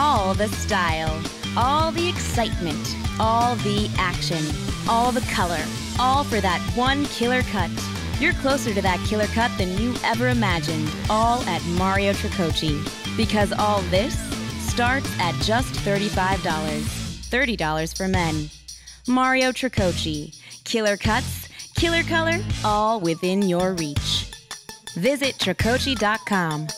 all the style, all the excitement, all the action, all the color, all for that one killer cut. You're closer to that killer cut than you ever imagined, all at Mario Tricoci. Because all this starts at just $35. $30 for men. Mario Tricoci. Killer cuts, killer color, all within your reach. Visit Tricoci.com.